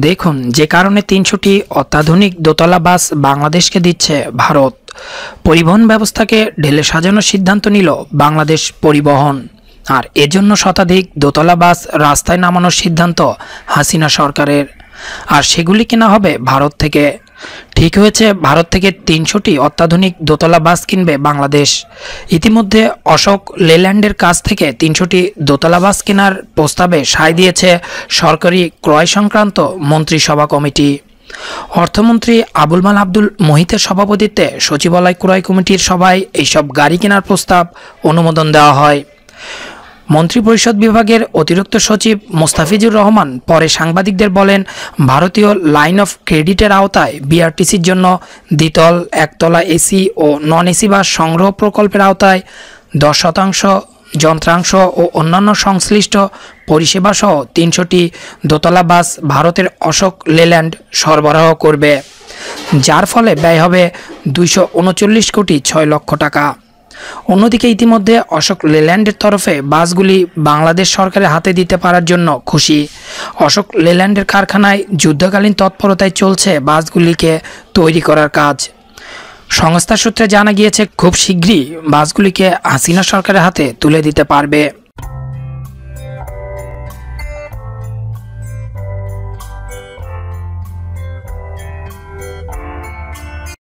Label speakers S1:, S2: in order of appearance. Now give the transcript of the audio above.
S1: দেখুন, যে কারণে তিনশোটি অত্যাধুনিক দোতলা বাস বাংলাদেশকে দিচ্ছে ভারত। পরিবহন ব্যবস্থাকে ঢেলে সাজানোর সিদ্ধান্ত নিল বাংলাদেশ পরিবহন। আর এজন্য শতাধিক দোতলা বাস রাস্তায় নামানোর সিদ্ধান্ত হাসিনা সরকারের। আর সেগুলি কেনা হবে ভারত থেকে। ঠিক হয়েছে, ভারত থেকে তিনশোটি অত্যাধুনিক দোতলা বাস কিনবে বাংলাদেশ। ইতিমধ্যে অশোক লেল্যান্ডের কাছ থেকে তিনশোটি দোতলা বাস কেনার প্রস্তাবে সায় দিয়েছে সরকারি ক্রয় সংক্রান্ত মন্ত্রিসভা কমিটি। অর্থমন্ত্রী আবুল মাল আব্দুল মহিতের সভাপতিত্বে সচিবালয় ক্রয় কমিটির সভায় এইসব গাড়ি কেনার প্রস্তাব অনুমোদন দেওয়া হয়। মন্ত্রিপরিষদ বিভাগের অতিরিক্ত সচিব মোস্তাফিজুর রহমান পরে সাংবাদিকদের বলেন, ভারতীয় লাইন অফ ক্রেডিটের আওতায় বিআরটিসির জন্য দ্বিতল, একতলা এসি ও নন এসি বাস সংগ্রহ প্রকল্পের আওতায় দশ শতাংশ যন্ত্রাংশ ও অন্যান্য সংশ্লিষ্ট পরিষেবা সহ তিনশোটি দোতলা বাস ভারতের অশোক লেল্যান্ড সরবরাহ করবে। যার ফলে ব্যয় হবে দুইশো উনচল্লিশ কোটি ছয় লক্ষ টাকা। অন্যদিকে ইতিমধ্যে অশোক লেল্যান্ডের তরফে বাসগুলি বাংলাদেশ সরকারের হাতে দিতে পারার জন্য খুশি। অশোক লেল্যান্ডের কারখানায় যুদ্ধকালীন তৎপরতায় চলছে বাসগুলিকে তৈরি করার কাজ। সংস্থা সূত্রে জানা গিয়েছে, খুব শীঘ্রই বাসগুলিকে হাসিনা সরকারের হাতে তুলে দিতে পারবে।